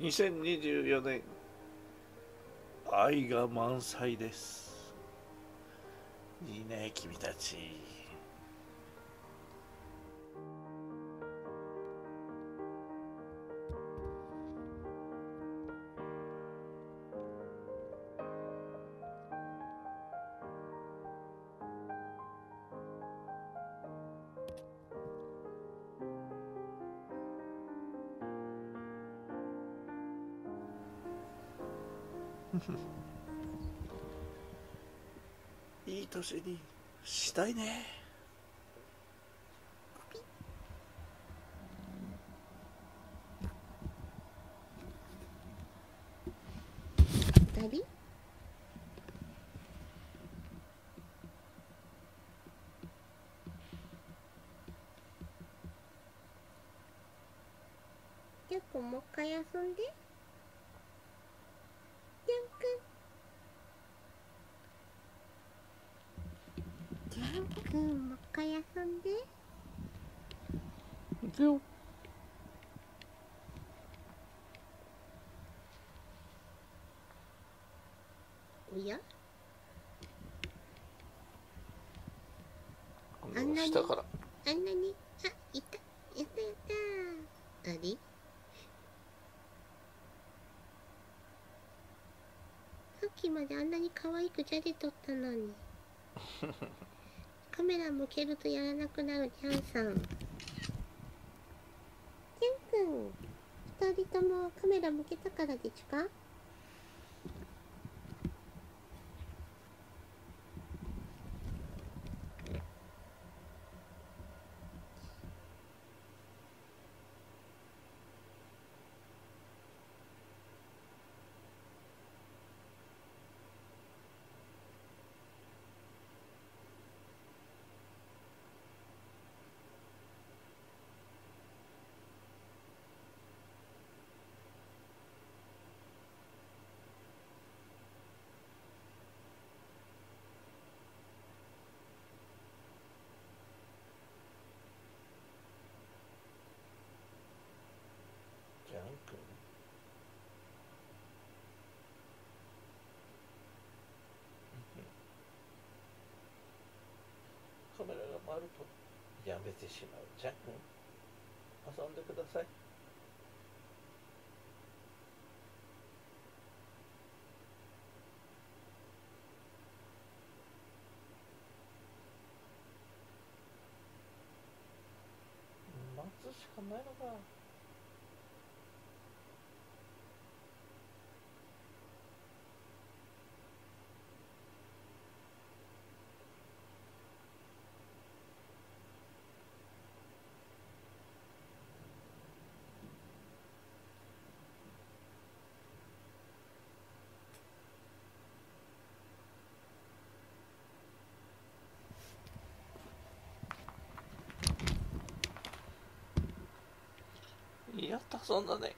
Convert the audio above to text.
2024年愛が満載です。いいね君たち。いい年にしたいね。二人じゃあもう一回遊んでじゃんくんじゃんくんもう一回遊んで行くよ。おや。今度は下から。あんなにあいたやったやった。あれ？さっきまであんなに可愛くじゃれとったのに。カメラ向けるとやらなくなるジャンさんジャン君二人ともカメラ向けたからでちゅかジャン君カメラが回るとやめてしまう。じゃん？遊んでください。待つしかないのかやったそんだね。